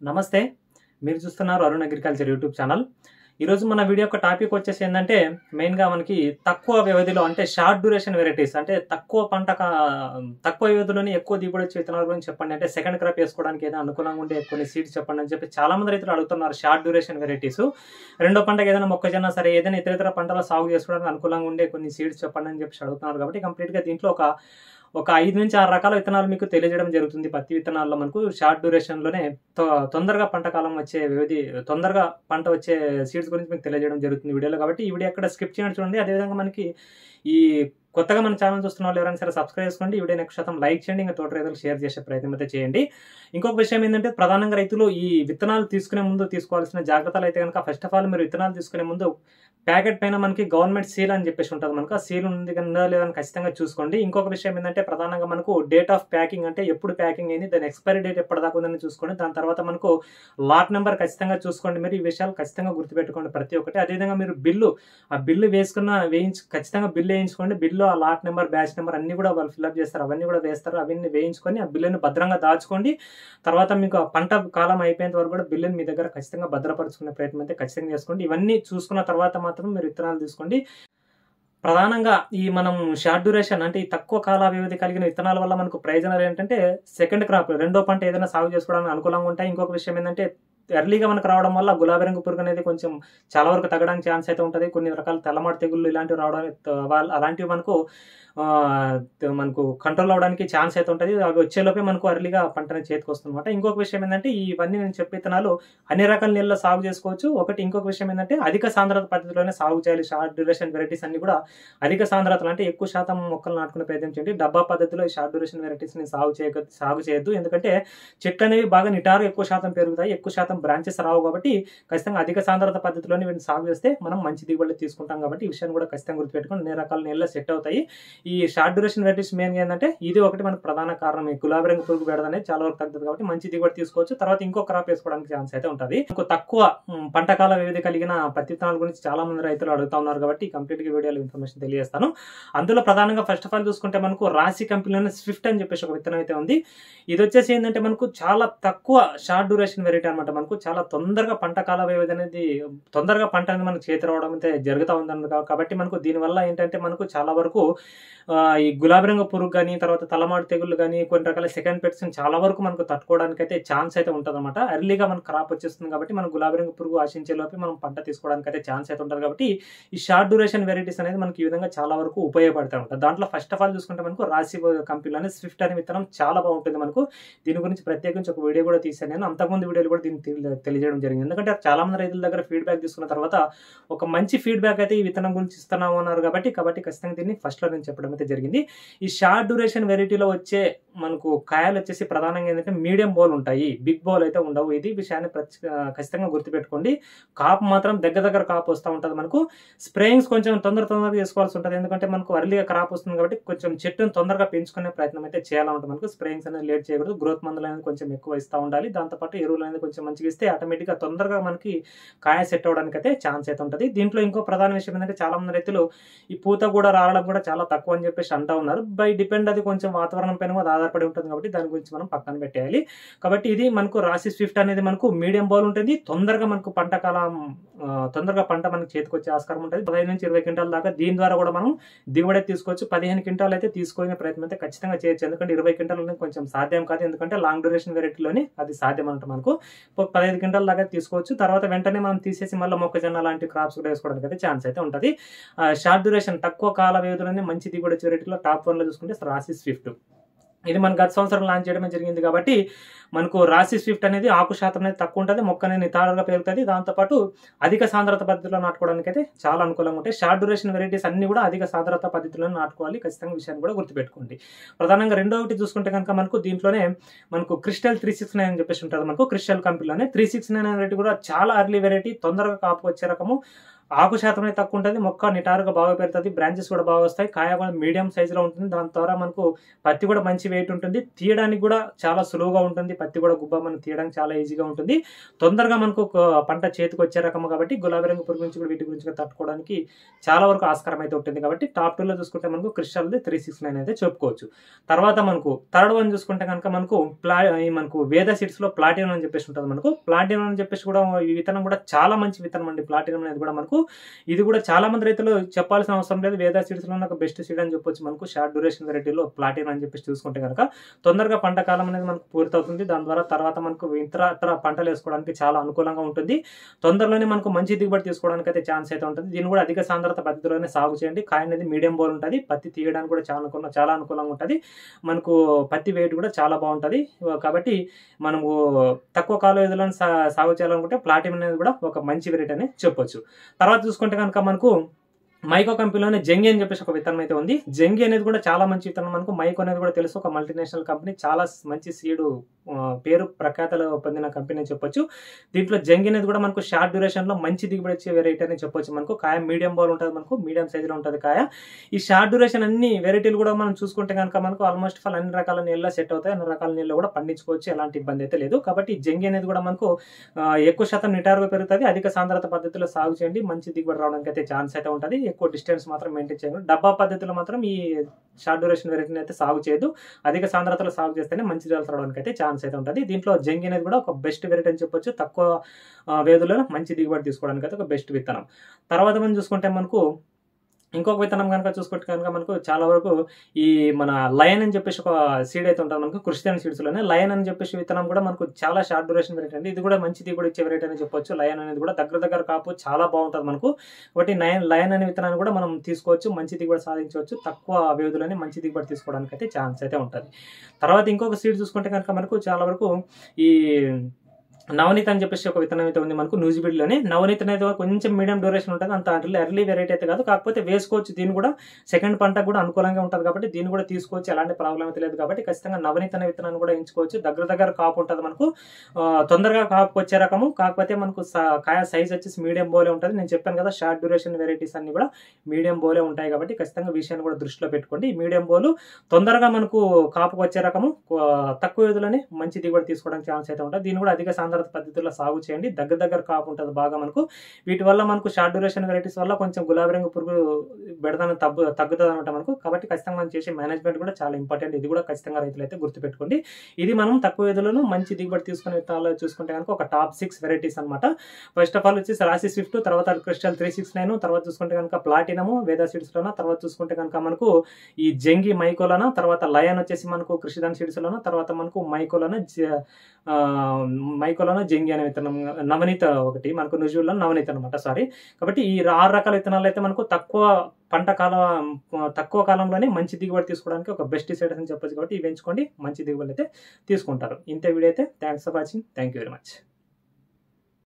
నమస్తే. మీరు చూస్తున్నారు అరుణ్ అగ్రికల్చర్ యూట్యూబ్ ఛానల్. ఈరోజు మన వీడియో యొక్క టాపిక్ వచ్చేసి ఏంటంటే మెయిన్గా మనకి తక్కువ వ్యవధిలో అంటే షార్ట్ డ్యూరేషన్ వెరైటీస్ అంటే తక్కువ పంట తక్కువ వ్యవధిలోనే ఎక్కువ దిగుబడి వచ్చే విత్తనాల గురించి చెప్పండి. అంటే సెకండ్ క్రాప్ వేసుకోవడానికి ఏదైనా అనుకూలంగా ఉండే కొన్ని సీడ్స్ చెప్పండి అని చెప్పి చాలా మంది రైతులు అడుగుతున్నారు షార్ట్ డ్యూరేషన్ వెరైటీస్. రెండో పంటకి ఏదైనా మొక్కజొన్న సరే ఏదైనా ఇతర ఇతర పంటల సాగు చేసుకోవడానికి అనుకూలంగా ఉండే కొన్ని సీడ్స్ చెప్పండి అని చెప్పి అడుగుతున్నారు కాబట్టి కంప్లీట్గా దీంట్లో ఒక ఒక ఐదు నుంచి ఆరు రకాల విత్తనాలు మీకు తెలియజేయడం జరుగుతుంది. పత్తి విత్తనాల్లో మనకు షార్ట్ డ్యూరేషన్లోనే తొ- తొందరగా పంట కాలం వచ్చే వ్యవధి తొందరగా పంట వచ్చే సీడ్స్ గురించి మీకు తెలియజేయడం జరుగుతుంది వీడియోలో. కాబట్టి ఈ వీడియో ఎక్కడ స్కిప్ చేయడం చూడండి అదేవిధంగా మనకి ఈ కొత్తగా మన ఛానల్ చూస్తున్న వాళ్ళు ఎవరైనా సరే సబ్స్క్రైబ్ చేసుకోండి. ఈ వీడియో నెక్స్ట్ శాతం లైక్ చేయండి. ఇంకా తోట రైతులు షేర్ చేసే ప్రయత్నం అయితే చేయండి. ఇంకొక విషయం ఏంటంటే ప్రధానంగా రైతులు ఈ విత్తనాలు తీసుకునే ముందు తీసుకోవాల్సిన జాగ్రత్తలు అయితే కనుక ఫస్ట్ ఆఫ్ ఆల్ మీరు విత్తనాలు తీసుకునే ముందు ప్యాకెట్ పైన మనకి గవర్నమెంట్ సీల్ అని చెప్పేసి ఉంటుంది మనకు. ఆ సీల్ ఉంది కదా లేదని ఖచ్చితంగా చూసుకోండి. ఇంకొక విషయం ఏంటంటే ప్రధానంగా మనకు డేట్ ఆఫ్ ప్యాకింగ్ అంటే ఎప్పుడు ప్యాకింగ్ అయింది దాని ఎక్స్పైరీ డేట్ ఎప్పటిదాకా ఉందని చూసుకోండి. దాని తర్వాత మనకు లాట్ నెంబర్ ఖచ్చితంగా చూసుకోండి. మీరు ఈ విషయాలు ఖచ్చితంగా గుర్తుపెట్టుకోండి ప్రతి ఒక్కటి. అదేవిధంగా మీరు బిల్లు ఆ బిల్లు వేసుకున్న వేయించు ఖచ్చితంగా బిల్లు వేయించుకోండి. బిల్లు ఆ లాట్ నెంబర్ బ్యాచ్ నెంబర్ అన్ని కూడా వాళ్ళు ఫిల్అప్ చేస్తారు. అవన్నీ కూడా వేస్తారు. అవన్నీ వేయించుకొని ఆ బిల్లుని భద్రంగా దాచుకోండి. తర్వాత మీకు ఆ పంట కాలం అయిపోయేంత వరకు కూడా బిల్లుని మీ దగ్గర ఖచ్చితంగా భద్రపరచుకునే ప్రయత్నం అయితే ఖచ్చితంగా చేసుకోండి. ఇవన్నీ చూసుకున్న తర్వాత మాత్రం మీరు విత్తనాలు తీసుకోండి. ప్రధానంగా ఈ మనం షార్ట్ డ్యూరేషన్ అంటే ఈ తక్కువ కాల వ్యవధి కలిగిన విత్తనాల వల్ల మనకు ప్రయోజనాలు ఏంటంటే సెకండ్ క్రాప్ రెండో పంట ఏదైనా సాగు చేసుకోవడానికి అనుకూలంగా ఉంటాయి. ఇంకొక విషయం ఏంటంటే ఎర్లీగా మనకు రావడం వల్ల గులాబీ రంగు పురుగు అనేది కొంచెం చాలా వరకు తగ్గడానికి ఛాన్స్ అయితే ఉంటుంది. కొన్ని రకాల తెల్లమాటి తెగుళ్ళు ఇలాంటివి రావడానికి అలాంటివి మనకు మనకు కంట్రోల్ అవడానికి ఛాన్స్ అయితే ఉంటుంది. అవి వచ్చేలోపే మనకు అర్లీగా పంటని చేతికి వస్తుందన్నమాట ఇంకొక విషయం ఏంటంటే ఇవన్నీ నేను చెప్పే విత్తనాలు అన్ని రకాల నీళ్ళలో సాగు చేసుకోవచ్చు. ఒకటి ఇంకొక విషయం ఏంటంటే అధిక సాంద్రత పద్ధతిలోనే సాగు చేయాలి. షార్ట్ డ్యూరేషన్ వెరైటీస్ అన్ని కూడా అధిక సాంద్రతలు అంటే ఎక్కువ శాతం మొక్కలు నాటుకునే ప్రయత్నం చేయండి. డబ్బా పద్ధతిలో షార్ట్ డ్యూరేషన్ వెరైటీస్ని సాగు చేయ సాగు చేయొద్దు. ఎందుకంటే చెట్లు అనేవి బాగా నిటారు ఎక్కువ శాతం పెరుగుతాయి. ఎక్కువ శాతం బ్రాంచెస్ రావు కాబట్టి ఖచ్చితంగా అధిక సాంద్రత పద్ధతిలోనే వీటిని సాగు చేస్తే మనం మంచి దిగుబడి తీసుకుంటాం కాబట్టి ఈ విషయాన్ని కూడా ఖచ్చితంగా గుర్తుపెట్టుకుని అన్ని రకాల నీళ్ళ సెట్ అవుతాయి. ఈ షార్ట్ డ్యూరేషన్ వెరైటీస్ మెయిన్ ఏంటంటే ఇది ఒకటి మనకు ప్రధాన కారణం. ఈ గులాబీ రంగు పురుగు బెడద అనేది చాలా వరకు తగ్గుతుంది కాబట్టి మంచి దిగుబడి తీసుకోవచ్చు. తర్వాత ఇంకో క్రాప్ వేసుకోవడానికి ఛాన్స్ అయితే ఉంటుంది. ఇంకో తక్కువ పంటకాల వ్యవధి కలిగిన పత్తి విత్తనాల గురించి చాలా మంది రైతులు అడుగుతా ఉన్నారు కాబట్టి కంప్లీట్గా వీడియోలో ఇన్ఫర్మేషన్ తెలియజేస్తాను. అందులో ప్రధానంగా ఫస్ట్ ఆఫ్ ఆల్ చూసుకుంటే మనకు రాశి కంపెనీలోనే స్విఫ్ట్ అని చెప్పేసి ఒక విత్తనం అయితే ఉంది. ఇది వచ్చేసి ఏంటంటే మనకు చాలా తక్కువ షార్ట్ డ్యూరేషన్ వెరైటీ అనమాట మనకు చాలా తొందరగా పంట కాల వ్యవధి అనేది తొందరగా పంట అనేది మనకు చేతి రావడం అయితే జరుగుతూ ఉందన్నది కాబట్టి మనకు దీనివల్ల ఏంటంటే మనకు చాలా వరకు ఈ గులాబీ రంగు పురుగు కానీ తర్వాత తలమాడు తెగుళ్ళు కానీ కొన్ని రకాల సెకండ్ పెట్స్ చాలా వరకు మనకు తట్టుకోవడానికి అయితే ఛాన్స్ అయితే ఉంటుంది అనమాట ఎర్లీగా మనకు క్రాప్ వచ్చేస్తుంది కాబట్టి మనం గులాబీ రంగు పురుగు ఆశించే లోపే మనం పంట తీసుకోవడానికి అయితే ఛాన్స్ అయితే ఉంటుంది కాబట్టి ఈ షార్ట్ డ్యూరేషన్ వెరైటీస్ అనేది మనకి ఈ విధంగా చాలా వరకు ఉపయోగపడతా ఉంటుంది దాంట్లో ఫస్ట్ ఆఫ్ ఆల్ చూసుకుంటే మనకు రాశి అనేది స్విఫ్ట్ అనే విత్తనం చాలా బాగుంటుంది మనకు. దీని గురించి ప్రత్యేకించి ఒక వీడియో కూడా తీశాను నేను. అంతకుముందు వీడియోలు కూడా దీన్ని తెలియజేయడం జరిగింది. ఎందుకంటే చాలా మంది రైతుల దగ్గర ఫీడ్బ్యాక్ తీసుకున్న తర్వాత ఒక మంచి ఫీడ్బ్యాక్ అయితే ఈ విత్తనం గురించి ఇస్తున్నాము అన్నారు కాబట్టి కాబట్టి ఖచ్చితంగా దీన్ని ఫస్ట్లో నేను చెప్పడం అయితే జరిగింది. ఈ షార్ట్ డ్యూరేషన్ వెరైటీలో వచ్చే మనకు కాయలు వచ్చేసి ప్రధానంగా ఏంటంటే మీడియం బౌల్ ఉంటాయి. బిగ్ బౌల్ అయితే ఉండవు. ఇది విషయాన్ని ఖచ్చితంగా గుర్తుపెట్టుకోండి. కాపు మాత్రం దగ్గర దగ్గర కాపు వస్తూ ఉంటుంది మనకు. స్ప్రేయింగ్స్ కొంచెం తొందర తొందరగా చేసుకోవాల్సి ఉంటుంది. ఎందుకంటే మనకు అర్లీగా క్రాప్ వస్తుంది కాబట్టి కొంచెం చెట్టును తొందరగా పెంచుకునే ప్రయత్నం అయితే చేయాలంటే మనకు. స్ప్రేయింగ్స్ అనేది లేట్ చేయకూడదు. గ్రోత్ మందులు అనేది కొంచెం ఎక్కువ ఇస్తూ ఉండాలి. దాంతోపాటు ఎరువులు అనేది కొంచెం మంచి వేస్తే ఆటోమేటిక్గా తొందరగా మనకి కాయ సెట్ అవడానికి అయితే ఛాన్స్ అయితే ఉంటుంది. దీంట్లో ఇంకో ప్రధాన విషయం ఏంటంటే చాలామంది రైతులు ఈ పూత కూడా రావడం కూడా చాలా తక్కువ అని చెప్పేసి అంటా ఉన్నారు. బై డిపెండ్ అది కొంచెం వాతావరణం పైన కూడా ఆధారపడి ఉంటుంది కాబట్టి దాని గురించి మనం పక్కన పెట్టేయాలి. కాబట్టి ఇది మనకు రాశి స్విఫ్ట్ అనేది మనకు మీడియం బాల్ ఉంటుంది. తొందరగా మనకు పంట కాలం తొందరగా పంట మనకి చేతికి వచ్చే ఆస్కారం ఉంటుంది. పదిహేను నుంచి ఇరవై క్వింటాల దాకా దీని ద్వారా కూడా మనం దిగుబడి తీసుకోవచ్చు. పదిహేను క్వింటాలు అయితే తీసుకునే ప్రయత్నం అయితే ఖచ్చితంగా చేయొచ్చు. ఎందుకంటే ఇరవై క్వింటాలు కొంచెం సాధ్యం కాదు. ఎందుకంటే లాంగ్ డ్యూరేషన్ వెరైటీలోనే అది సాధ్యం అంట మనకు. పదహైదు పదిహేను దాకా తీసుకోవచ్చు. తర్వాత వెంటనే మనం తీసేసి మళ్ళీ మొక్కజొన్న లాంటి క్రాప్స్ కూడా వేసుకోవడానికి అయితే ఛాన్స్ అయితే ఉంటుంది. షార్ట్ డ్యూరేషన్ తక్కువ కాల వ్యవధిలోనే మంచి దిగుబడి వచ్చే వెరైటీలో టాప్ వన్లో చూసుకుంటే రాశి స్విఫ్ట్ ఇది మన గత సంవత్సరం లాంచ్ చేయడమే జరిగింది కాబట్టి మనకు రాశి స్విఫ్ట్ అనేది ఆకు శాతం అనేది తక్కువ ఉంటుంది మొక్క అనేది నితారుగా పెరుగుతుంది దాంతోపాటు అధిక సాంద్రత పద్ధతిలో నాటుకోవడానికి అయితే చాలా అనుకూలంగా ఉంటాయి. షార్ట్ డ్యూరేషన్ వెరైటీస్ అన్ని కూడా అధిక సాంద్రత పద్ధతిలో నాటుకోవాలి. ఖచ్చితంగా విషయాన్ని కూడా గుర్తుపెట్టుకోండి. ప్రధానంగా రెండో ఒకటి చూసుకుంటే కనుక మనకు దీంట్లోనే మనకు క్రిస్టల్ త్రీ సిక్స్ నైన్ అని చెప్పేసి ఉంటుంది. మనకు క్రిస్టల్ కంపెనీలోనే త్రీ సిక్స్ నైన్ వెరైటీ కూడా చాలా అర్లీ వెరైటీ తొందరగా కాపు వచ్చే రకము. ఆకు శాతం తక్కువ ఉంటుంది మొక్క నిటారుగా బాగా పెరుగుతుంది బ్రాంచెస్ కూడా బాగా వస్తాయి కాయ కూడా మీడియం సైజులో ఉంటుంది దాని ద్వారా మనకు పత్తి కూడా మంచి వెయిట్ ఉంటుంది తీయడానికి కూడా చాలా సులువుగా ఉంటుంది పత్తి కూడా గుబ్బ మనం తీయడానికి చాలా ఈజీగా ఉంటుంది. తొందరగా మనకు ఒక పంట చేతికి వచ్చే రకము కాబట్టి గులాబీ రంగు పురుగు నుంచి కూడా వీటి గురించి కూడా తట్టుకోవడానికి చాలా వరకు ఆస్కారం అయితే ఉంటుంది కాబట్టి టాప్ టూలో చూసుకుంటే మనకు క్రిస్టల్ది త్రీ సిక్స్ నైన్ అయితే చెప్పుకోవచ్చు. తర్వాత మనకు థర్డ్ వన్ చూసుకుంటే కనుక మనకు ప్లా ఈ మనకు వేద సీడ్స్లో ప్లాటినం అని చెప్పేసి ఉంటుంది మనకు. ప్లాటినం అని చెప్పేసి కూడా ఈ విత్తనం కూడా చాలా మంచి విత్తనం అండి ప్లాటినం అనేది కూడా మనకు ఇది కూడా చాలా మంది రైతులు చెప్పాల్సిన అవసరం లేదు. వేద సీడ్స్ నాకు బెస్ట్ సీడ్ అని చెప్పొచ్చు మనకు. షార్ట్ డ్యూరేషన్ వెరైటీలో ప్లాటిన్ అని చెప్పేసి చూసుకుంటే కనుక తొందరగా పంట కాలం అనేది మనకు పూర్తవుతుంది. దాని ద్వారా తర్వాత మనకు ఇతర ఇతర పంటలు వేసుకోవడానికి చాలా అనుకూలంగా ఉంటుంది. తొందరలోనే మనకు మంచి దిగుబడి తీసుకోవడానికి అయితే ఛాన్స్ అయితే ఉంటుంది. దీన్ని కూడా అధిక సాంద్రత పద్ధతిలోనే సాగు చేయండి. కాయ అనేది మీడియం బోల్ ఉంటుంది. పత్తి తీయడానికి కూడా చాలా అనుకూలం చాలా అనుకూలంగా ఉంటుంది. మనకు పత్తి వెయిట్ కూడా చాలా బాగుంటుంది. కాబట్టి మనము తక్కువ కాల వ్యవధిలో సా- సాగు చేయాలనుకుంటే ప్లాటిన్ అనేది కూడా ఒక మంచి వెరైటీ అని చెప్పొచ్చు. తర్వాత చూసుకుంటే కనుక మనకు మైకో కంపెనీలోనే జంగి అని చెప్పేసి ఒక విత్తనం అయితే ఉంది. జంగి అనేది కూడా చాలా మంచి విత్తనం. మనకు మైకో అనేది కూడా తెలుసు. ఒక మల్టీనేషనల్ కంపెనీ చాలా మంచి సీడు పేరు ప్రఖ్యాతలు పొందిన కంపెనీ అని చెప్పొచ్చు. దీంట్లో జంగి అనేది కూడా మనకు షార్ట్ డ్యూరేషన్లో మంచి దిగుబడి వచ్చే వెరైటీ అని చెప్పొచ్చు మనకు. కాయ మీడియం బాల్ ఉంటుంది మనకు. మీడియం సైజులో ఉంటుంది కాయ. ఈ షార్ట్ డ్యూరేషన్ అన్ని వెరైటీలు కూడా మనం చూసుకుంటే కనుక మనకు ఆల్మోస్ట్ ఫాల్ అన్ని రకాల నీళ్ళ సెట్ అవుతాయి. అన్ని రకాల నీళ్ళు కూడా పండించుకోవచ్చు. ఎలాంటి ఇబ్బంది అయితే లేదు. కాబట్టి జంగి అనేది కూడా మనకు ఎక్కువ శాతం నిటారుగా పెరుగుతుంది. అధిక సాంద్రత పద్ధతిలో సాగు చేయండి. మంచి దిగుబడి రావడానికి అయితే ఛాన్స్ అయితే ఉంటుంది. ఎక్కువ డిస్టెన్స్ మాత్రం మెయింటైన్ చేయను. డబ్బా పద్ధతిలో మాత్రం ఈ షార్ట్ డ్యూరేషన్ వెరైటీని అయితే సాగు చేయదు. అధిక సాంద్రతలో సాగు చేస్తేనే మంచి రిజల్ట్స్ రావడానికి అయితే ఛాన్స్ అయితే ఉంటుంది. దీంట్లో జంగి అనేది కూడా ఒక బెస్ట్ వెరైటీ అని చెప్పొచ్చు. తక్కువ ఆ, మంచి దిగుబడి తీసుకోవడానికి అయితే ఒక బెస్ట్ విత్తనం. తర్వాత మనం చూసుకుంటే మనకు ఇంకొక విత్తనం కనుక చూసుకుంటే కనుక మనకు చాలా వరకు ఈ మన లయన్ అని చెప్పేసి ఒక సీడ్ అయితే ఉంటుంది మనకు క్రిస్టియన్ సీడ్స్లోనే లయన్ అని చెప్పేసి విత్తనం కూడా మనకు చాలా షార్ట్ డ్యూరేషన్ వెరైటీ అండి. ఇది కూడా మంచి దిగుబడి ఇచ్చే వెరైటీ అని చెప్పొచ్చు. లయన్ అనేది కూడా దగ్గర దగ్గర కాపు చాలా బాగుంటుంది మనకు. ఒకటి నయన్ లయన్ అనే విత్తనాన్ని కూడా మనం తీసుకోవచ్చు మంచి దిగుబడి సాధించవచ్చు. తక్కువ వ్యవధిలోనే మంచి దిగుబడి తీసుకోవడానికి అయితే ఛాన్స్ అయితే ఉంటుంది. తర్వాత ఇంకొక సీడ్ చూసుకుంటే కనుక మనకు చాలా వరకు ఈ నవనీత్ అని చెప్పేసి ఒక విత్తనం అయితే ఉంది మనకు న్యూజిబిడ్లోనే నవనీత్ అనేది కొంచెం మీడియం డ్యూరేషన్ ఉంటుంది. అంత అర్లీ ఎర్లీ వెరైటీ అయితే కాదు. కాకపోతే వేసుకోవచ్చు. దీన్ని కూడా సెకండ్ పంట కూడా అనుకూలంగా ఉంటుంది కాబట్టి దీన్ని కూడా తీసుకోవచ్చు. ఎలాంటి ప్రాబ్లం అయితే లేదు కాబట్టి ఖచ్చితంగా నవనీత్ అనే విత్తనాన్ని కూడా ఎంచుకోవచ్చు. దగ్గర దగ్గర కాపు ఉంటుంది మనకు. తొందరగా కాపు వచ్చే రకము. కాకపోతే మనకు స- కాయ సైజ్ వచ్చేసి మీడియం బోలే ఉంటుంది. నేను చెప్పాను కదా షార్ట్ డ్యూరేషన్ వెరైటీస్ అన్ని కూడా మీడియం బోలే ఉంటాయి కాబట్టి ఖచ్చితంగా విషయాన్ని కూడా దృష్టిలో పెట్టుకోండి. మీడియం బోలు తొందరగా మనకు కాపుకు వచ్చే రకము. తక్కువ వ్యవధిలోనే మంచి దిగుబడి తీసుకోవడానికి ఛాన్స్ అయితే ఉంటుంది. దీన్ని కూడా అధిక సాంద్రత పద్ధతిలో సాగు చేయండి. దగ్గర దగ్గర కాపు ఉంటుంది బాగా మనకు. వీటి వల్ల మనకు షార్ట్ డ్యూరేషన్ వెరైటీస్ వల్ల కొంచెం గులాబీ రంగు పురుగు బెడదనం తగ్గు తగ్గుతుంది అనమాట మనకు. కాబట్టి ఖచ్చితంగా మనం చేసే మేనేజ్మెంట్ కూడా చాలా ఇంపార్టెంట్ ఇది కూడా ఖచ్చితంగా రైతులు అయితే గుర్తుపెట్టుకోండి. ఇది మనం తక్కువ వ్యవధిలోనూ మంచి దిగుబడి తీసుకునే విత్తనాలు చూసుకుంటే కనుక ఒక టాప్ సిక్స్ వెరైటీస్ అనమాట. ఫస్ట్ ఆఫ్ ఆల్ వచ్చేసి రాసి స్విఫ్ట్ తర్వాత క్రిస్టల్ త్రీ సిక్స్ నైన్ తర్వాత చూసుకుంటే కనుక ప్లాటినము వేదా సీడ్స్ లోన తర్వాత చూసుకుంటే కనుక మనకు ఈ జంగి మైకోలన తర్వాత లయన్ వచ్చేసి మనకు కృషిదాన్ సీడ్స్ లోన తర్వాత మనకు మైకోలన జ- ఆ, మైకోలన జంగి అనే విత్తనం నవనీత ఒకటి మనకు నుజుల్లో నవనీత అనమాట సారీ కాబట్టి ఈ ఆరు రకాల విత్తనాలు అయితే మనకు తక్కువ పంట కాలం తక్కువ కాలంలోనే మంచి దిగుబడి తీసుకోవడానికి ఒక బెస్ట్ సైడ్స్ అని చెప్పొచ్చు కాబట్టి ఇవి ఎంచుకోండి మంచి దిగుబడి అయితే తీసుకుంటారు. ఇంత వీడియో అయితే. Thanks for watching thank you very much